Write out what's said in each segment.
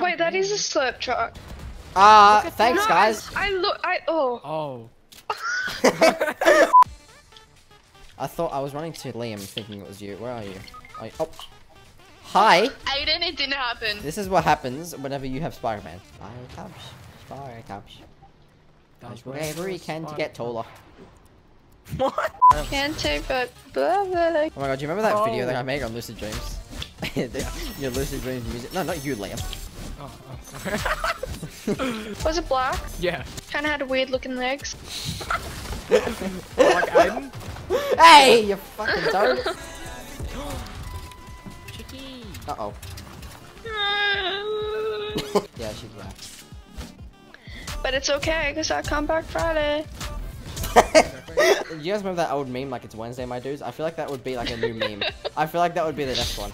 Wait, that is a slurp truck. Ah, Look at thanks, No, guys. I, I look. I oh. Oh. I thought I was running to Liam, thinking it was you. Where are you? Are you- oh, hi. Aiden, it didn't happen. This is what happens whenever you have Spider-Man. Spider comes, Spider comes. Does whatever he can to get taller. What? Can't take but blah blah. Like, Oh my god, do you remember that video Oh. that I made on Lucid Dreams? yeah. Your Lucid Dreams music. No, not you, Liam. Oh, oh. was it black? yeah. Kind of had weird looking legs. Like Aiden. Hey, you fucking toad. Chicky. Uh oh. yeah, she's black. but it's okay, cause I come back Friday. You guys remember that old meme, like it's Wednesday, my dudes? I feel like that would be like a new meme. I feel like that would be the next one.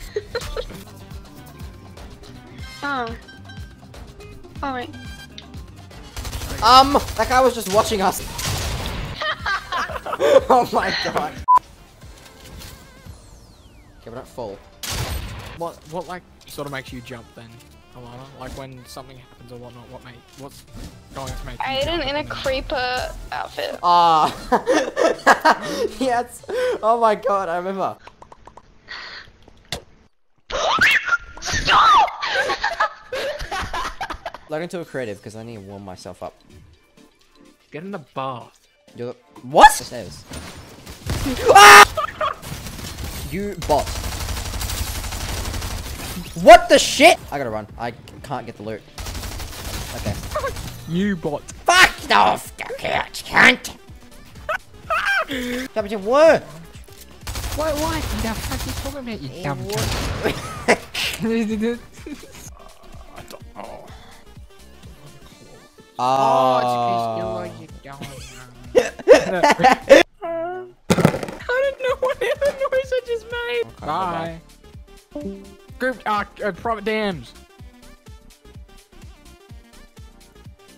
Oh. Oh wait. Um, that guy was just watching us. oh my god. Okay, we're not full. What? What like sort of makes you jump then, Alannah? Like when something happens or whatnot. What make? What's going to make? you Aiden jump in a then- creeper outfit. Ah. yes. Oh my god, I remember. Log into a creative because I need to warm myself up. Get in the bath. You're the what? The stairs. Ah! You bot. What the shit? I gotta run. I can't get the loot. Okay. You bot. Fuck off, you cunt! Stop your word! What? What? The fuck are you talking about? You dumb cunt. oh. Oh. I don't know what noise I just made. Okay, Bye. Group uh, uh, private dams.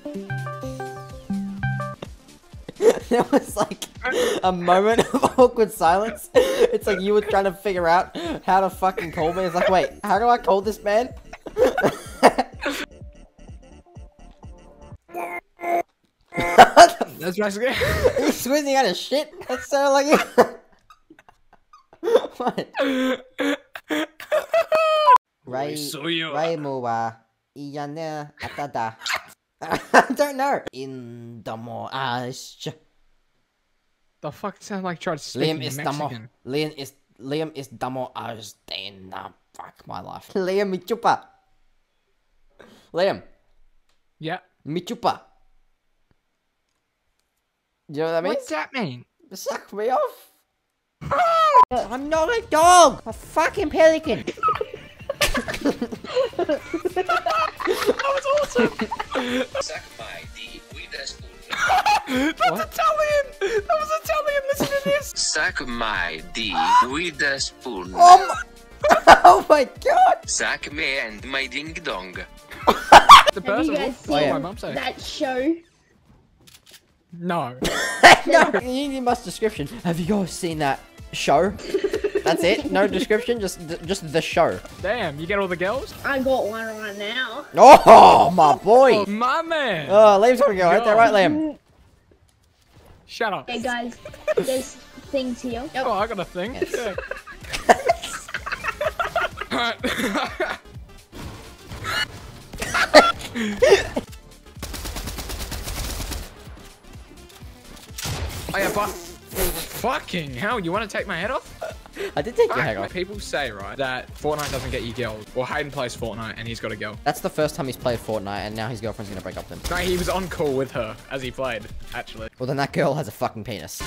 there was like a moment of awkward silence. It's like you were trying to figure out how to fucking call me. It's like, wait, how do I call this man? That's you squeezing out of shit? That's so like. it. what? You. Ray Mua, Iyane Atada. I don't know. In the Moash. the fuck sounds like trying to speak Liam is. Mexican. Liam is Liam is Damo Azdena. Fuck my life. Liam Michupa. Liam Yeah. Michupa. You know what that means? What's that mean? Suck me off. Oh! I'm not a dog. A fucking pelican. That was awesome. Suck my D with a spoon. That's Italian. That was Italian. Listen to this. Suck my D with a spoon. Oh my, oh my god. Suck me and my ding dong. The Have you guys What seen did my mum that show? No. no, you need much description. Have you guys seen that show? That's it. No description. Just, just the show. Damn, you get all the girls? I got one right now. Oh my oh, boy. Oh, my man. Oh, Liam's gonna go right there, right, Liam? Shut up. Hey guys, there's things here. Oh, I got a thing. Yes. Yeah. Alright. fucking hell, you want to take my head off? I did take your head off. People say right that Fortnite doesn't get you girls. Well, Hayden plays Fortnite and he's got a girl. That's the first time he's played Fortnite, and now his girlfriend's gonna break up with him. No, he was on call with her as he played. Actually. Well, then that girl has a fucking penis.